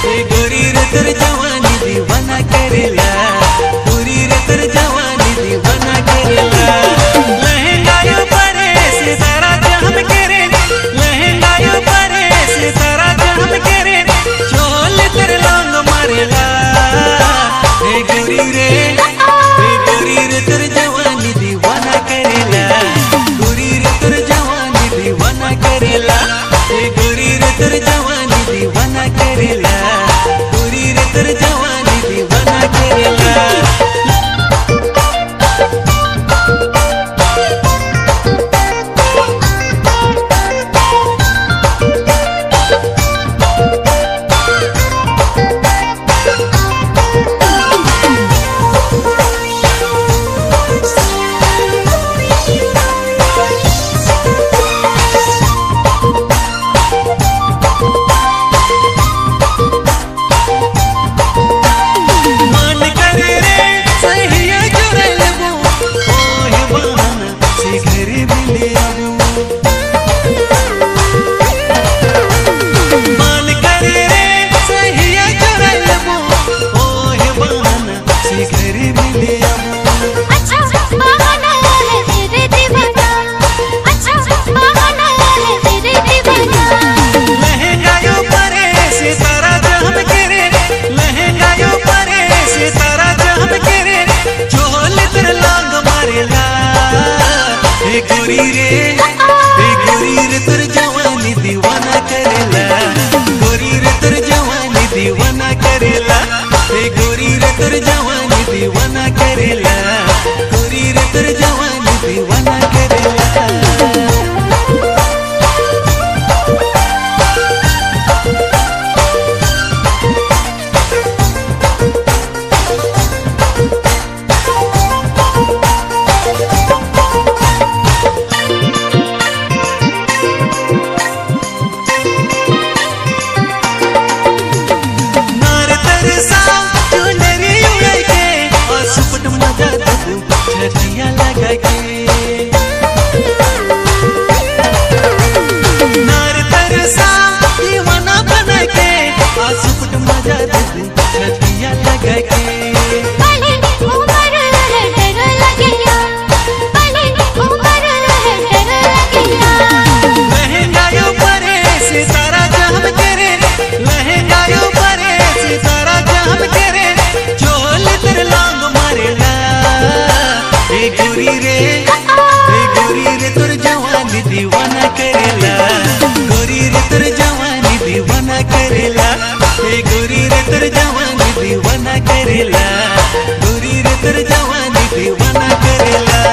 Sigue गोरी रे। जवानी दीवाना करेला, गोरी रे जवानी दीवाना करेला, हे गोरी रे तर जवानी दीवाना करेला, गोरी रे तर जवानी दीवाना करेला.